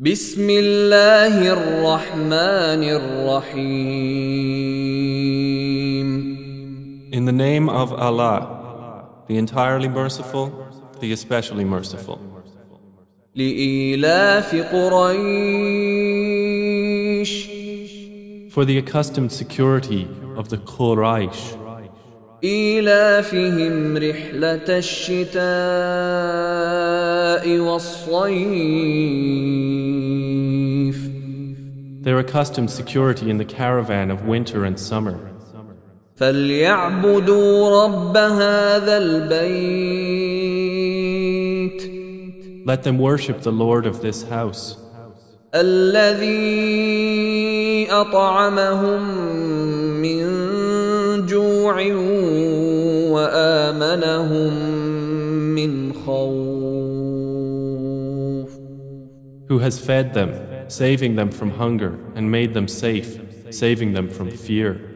بسم الله الرحمن الرحيم In the name of Allah, the entirely merciful, the especially merciful. لإيلاف قريش For the accustomed security of the Quraysh, إيلافهم رحلة الشتاء والصيف their accustomed security in the caravan of winter and summer. فليعبدوا رب هذا البيت Let them worship the Lord of this house, الذي أطعمهم من جوع وآمنهم من خوف who has fed them, saving them from hunger, and made them safe, saving them from fear.